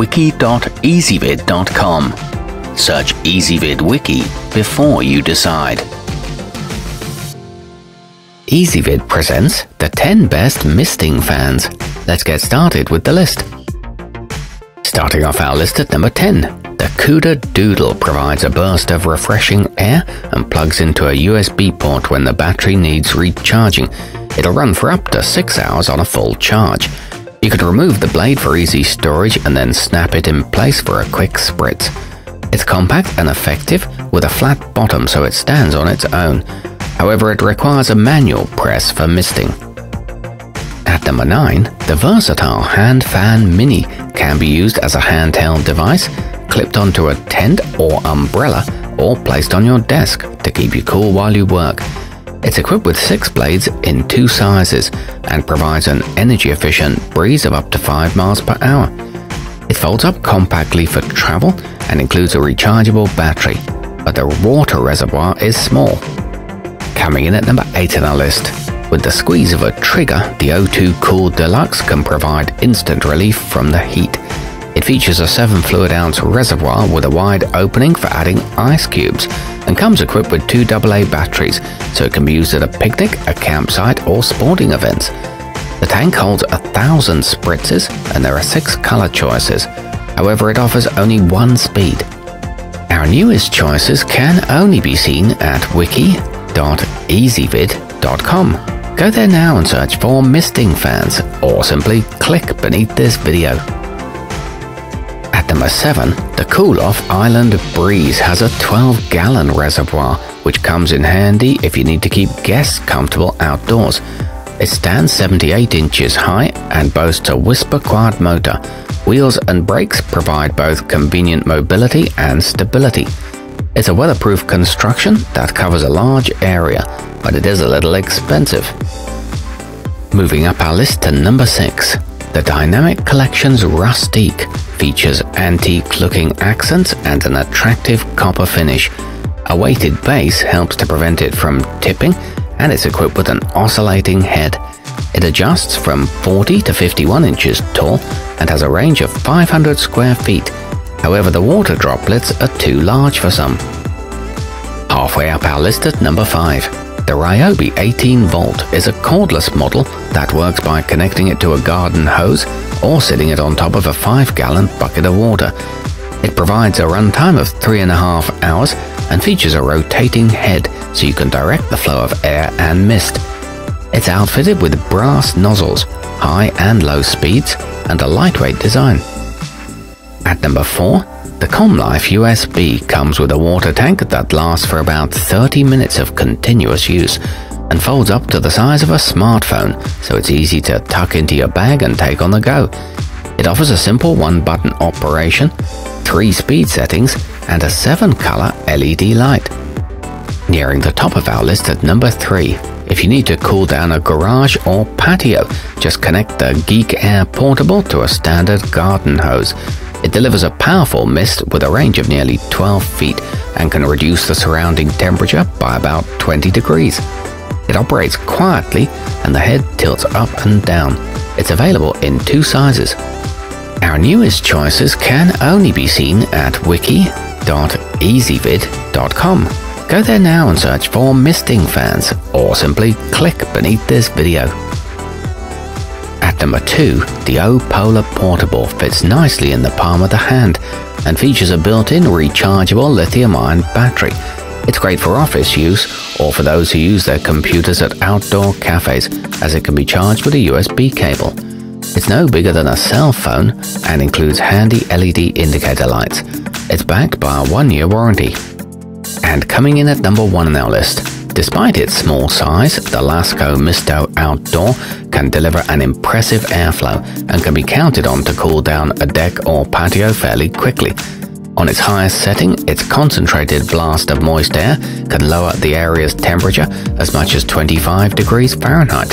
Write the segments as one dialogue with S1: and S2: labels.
S1: wiki.ezvid.com. Search Ezvid Wiki before you decide. Ezvid presents the 10 best misting fans. Let's get started with the list. Starting off our list at number 10, the Kooder Doodle provides a burst of refreshing air and plugs into a USB port when the battery needs recharging. It'll run for up to 6 hours on a full charge. You can remove the blade for easy storage and then snap it in place for a quick spritz. It's compact and effective with a flat bottom so it stands on its own. However, it requires a manual press for misting. At number 9, the versatile Hand Fan Mini can be used as a handheld device, clipped onto a tent or umbrella, or placed on your desk to keep you cool while you work. It's equipped with six blades in two sizes and provides an energy efficient breeze of up to 5 miles per hour. It folds up compactly for travel and includes a rechargeable battery, but the water reservoir is small. Coming in at number 8 on our list, with the squeeze of a trigger, the O2 Cool Deluxe can provide instant relief from the heat. It features a 7 fluid ounce reservoir with a wide opening for adding ice cubes and comes equipped with two AA batteries so it can be used at a picnic, a campsite, or sporting events. The tank holds a thousand spritzes and there are six color choices. However, it offers only one speed. Our newest choices can only be seen at wiki.ezvid.com. Go there now and search for misting fans or simply click beneath this video. Number 7, the Cool Off Island Breeze has a 12 gallon reservoir which comes in handy if you need to keep guests comfortable outdoors. It stands 78 inches high and boasts a whisper quad motor. Wheels and brakes provide both convenient mobility and stability. It's a weatherproof construction that covers a large area, but it is a little expensive. Moving up our list to number 6. The Dynamic Collections Rustique features antique-looking accents and an attractive copper finish. A weighted base helps to prevent it from tipping, and it's equipped with an oscillating head. It adjusts from 40 to 51 inches tall and has a range of 500 square feet. However, the water droplets are too large for some. Halfway up our list at number 5. The Ryobi 18 volt is a cordless model that works by connecting it to a garden hose or sitting it on top of a 5 gallon bucket of water. It provides a runtime of 3.5 hours and features a rotating head so you can direct the flow of air and mist. It's outfitted with brass nozzles, high and low speeds, and a lightweight design. At number 4, the ComLife USB comes with a water tank that lasts for about 30 minutes of continuous use and folds up to the size of a smartphone so it's easy to tuck into your bag and take on the go. It offers a simple one button operation, three speed settings, and a 7 color LED light. Nearing the top of our list at number 3, if you need to cool down a garage or patio, just connect the Geek Aire Portable to a standard garden hose it delivers a powerful mist with a range of nearly 12 feet and can reduce the surrounding temperature by about 20 degrees. It operates quietly and the head tilts up and down. It's available in two sizes. Our newest choices can only be seen at wiki.ezvid.com. Go there now and search for misting fans or simply click beneath this video. Number 2, the O Polar Portable fits nicely in the palm of the hand and features a built-in rechargeable lithium-ion battery. It's great for office use or for those who use their computers at outdoor cafes as it can be charged with a USB cable. It's no bigger than a cell phone and includes handy LED indicator lights. It's backed by a one-year warranty. And coming in at number 1 on our list, Despite its small size, the Lasko Misto Outdoor can deliver an impressive airflow and can be counted on to cool down a deck or patio fairly quickly. On its highest setting, its concentrated blast of moist air can lower the area's temperature as much as 25 degrees Fahrenheit.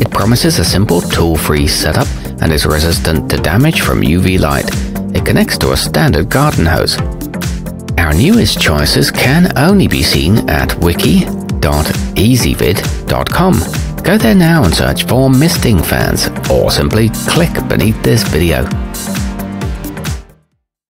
S1: It promises a simple tool-free setup and is resistant to damage from UV light. It connects to a standard garden hose. Our newest choices can only be seen at wiki.ezvid.com. Go there now and search for misting fans or simply click beneath this video.